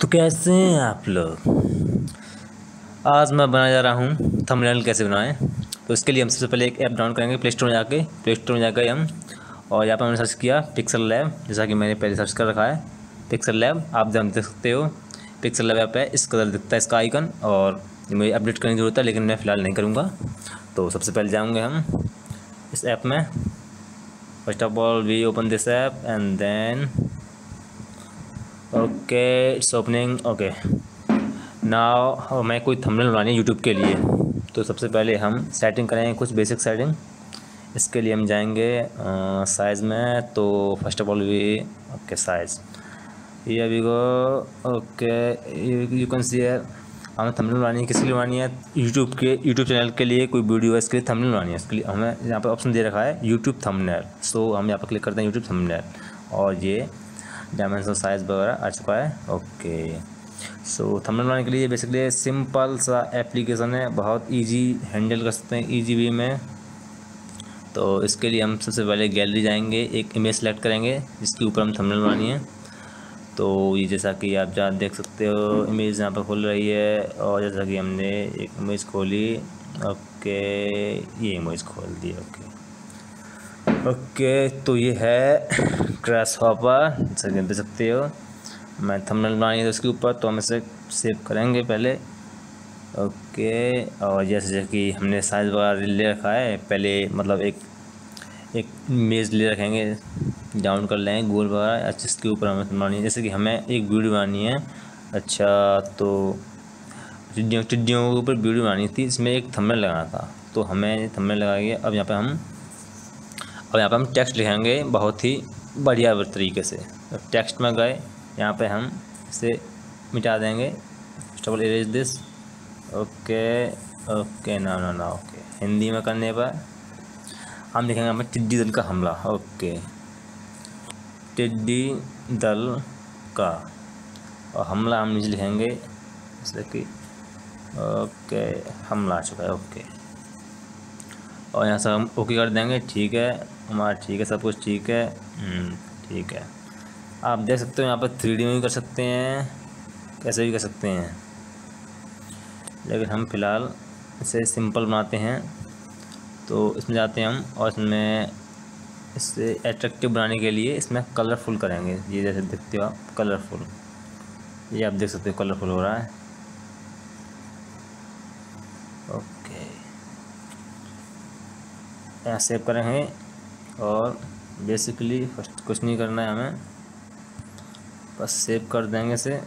तो कैसे हैं आप लोग? आज मैं बनाने जा रहा हूँ थंबनेल कैसे बनाएँ। तो इसके लिए हम सबसे पहले एक ऐप डाउन करेंगे प्ले स्टोर में जाके। प्ले स्टोर में जाकर हम, और यहाँ पर हमने सर्च किया पिक्सल लैब, जैसा कि मैंने पहले सर्च कर रखा है। पिक्सल लैब, आप जब देख सकते हो, पिक्सल लैब ऐप है इस कलर दिखता है इसका आइकन, और मुझे अपडेट करने की ज़रूरत है, लेकिन मैं फ़िलहाल नहीं करूँगा। तो सबसे पहले जाऊँगे हम इस ऐप में। First of all we open this app and then okay it's opening okay now मैं कोई थंबनेल बनानी है यूट्यूब के लिए तो सबसे पहले हम सेटिंग करेंगे कुछ बेसिक सेटिंग इसके लिए हम जाएँगे साइज़ में तो first of all we okay size ये अभी को ओके यू कैन सी है हमें थंबनेल बनानी है, किसके लिए बनानी है? यूट्यूब के यूट्यूब चैनल के लिए कोई वीडियो है, इसके लिए थंबनेल बनानी है। इसके लिए हमें यहाँ पर ऑप्शन दे रखा है यूट्यूब थंबनेल सो हम यहाँ पर क्लिक करते हैं यूट्यूब थंबनेल और ये डायमेंशन साइज़ वगैरह आ चुका है ओके सो थंबनेल बनाने के लिए बेसिकली सिंपल सा एप्लीकेशन है, बहुत इजी हैंडल कर सकते हैं इजी वे में. तो इसके लिए हम सबसे पहले गैलरी जाएँगे, एक इमेज सेलेक्ट करेंगे, जिसके ऊपर हम थंबनेल बनानी है. तो ये जैसा कि आप जहाँ देख सकते हो इमेज यहाँ पर खुल रही है, और जैसा कि हमने एक इमेज खोली ओके ये इमेज खोल दी ओके ओके तो ये है क्रैश हॉपर जैसा कि देख सकते हो। मैं थंबनेल बनाई है उसके ऊपर तो हम इसे सेव करेंगे पहले। ओके, और जैसे जैसे कि हमने साइज़ वगैरह ले रखा है, पहले मतलब एक एक मेज़ ले रखेंगे डाउन कर लेंगे गोल वगैरह अच्छा इसके ऊपर हमें बनानी है। जैसे कि हमें एक वीडियो बनानी है अच्छा तो टिड्डियों टिड्डियों के ऊपर वीडियो बनानी थी, इसमें एक थंबनेल लगाना था। तो हमें थंबनेल लगाएँगे अब यहाँ पे हम और यहाँ पर हम टेक्स्ट लिखेंगे बहुत ही बढ़िया तरीके से। टेक्स्ट में गए, यहाँ पे हम इसे मिटा देंगे। All erase this okay okay ना ना ना ओके हिंदी में करने पर हम लिखेंगे हमें टिड्डी दल का हमला। ओके टिड्डी दल का और हमला हम नीचे लिखेंगे, जैसे कि ओके हमला आ चुका है ओके और यहाँ से हम ओके कर देंगे। ठीक है। हमारा ठीक है सब कुछ ठीक है। हम्म, ठीक है। आप देख सकते हो यहाँ पर थ्री में भी कर सकते हैं। कैसे भी कर सकते हैं। लेकिन हम फ़िलहाल इसे सिंपल बनाते हैं। तो इसमें जाते हैं हम और इसमें इससे एट्रैक्टिव बनाने के लिए इसमें कलरफुल करेंगे। ये जैसे देखते हो आप कलरफुल ये आप देख सकते हो कलरफुल हो रहा है। यहाँ सेव करेंगे और बेसिकली फ़र्स्ट कुछ नहीं करना है हमें। बस सेव कर देंगे इसे।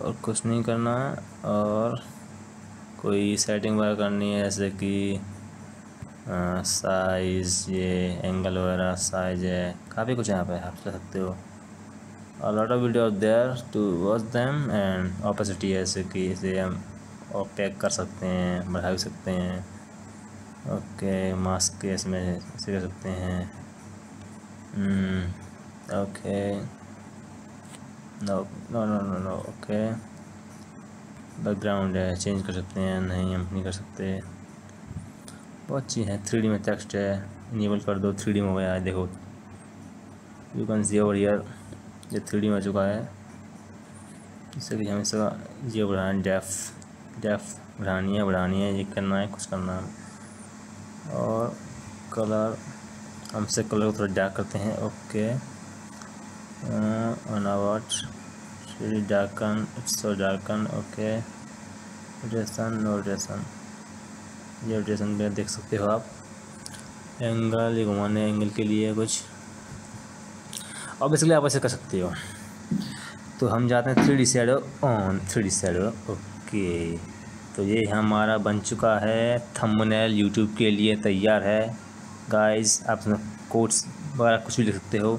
और कुछ नहीं करना है और कोई सेटिंग वगैरह करनी है जैसे कि साइज़ ये एंगल वगैरह साइज़ है काफ़ी कुछ यहाँ पे आप कर सकते हो। और lot of video there to watch them and opacity जैसे कि इसे हम और पैक कर सकते हैं, बढ़ा भी सकते हैं। ओके मास्क के इसमें ऐसे कर सकते हैं। Okay. No no no no no okay. Background है चेंज कर सकते हैं, नहीं, हम नहीं कर सकते। बहुत चीज़ है थ्री में टेक्स्ट है। इनेबल कर दो थ्री में हो गया है देखो। You can see over year ये थ्री में हो चुका है। इससे कि हमें इसका ये बढ़ाना डेफ डेफ बढ़ानी है बढ़ानी है, ये करना है, कुछ करना है। और कलर हमसे कलर को थोड़ा डार्क करते हैं, okay. अनावट darken it's darken, okay. Rotation no rotation ये रोटेशन में देख सकते हो आप। एंगल, ये घुमाने एंगल के लिए कुछ। और बेसिकली आप ऐसे कर सकते हो। तो हम जाते हैं three D shadow on three D shadow okay. तो ये हमारा बन चुका है थंबनेल यूट्यूब के लिए तैयार है। गाइस आप कोड्स वगैरह कुछ भी लिख सकते हो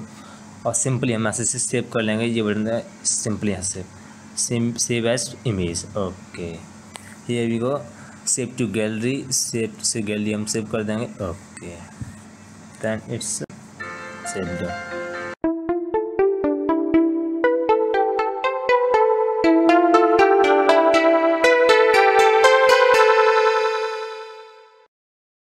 और सिंपली हम ऐसे से सेव कर लेंगे। ये बटन है सिंपली यहाँ save save as image okay ये we go save to gallery save से गैलरी हम सेव कर देंगे okay then it's save done